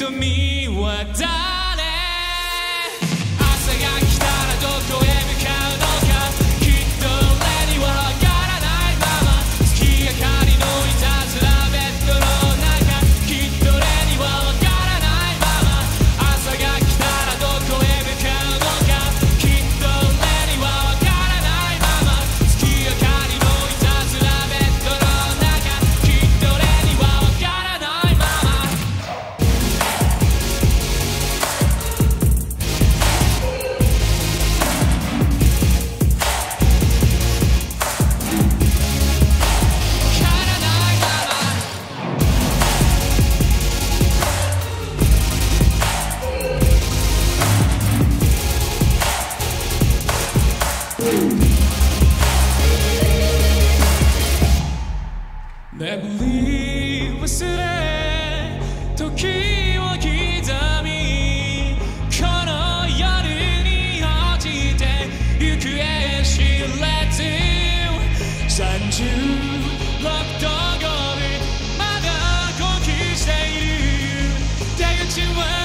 to me what you were.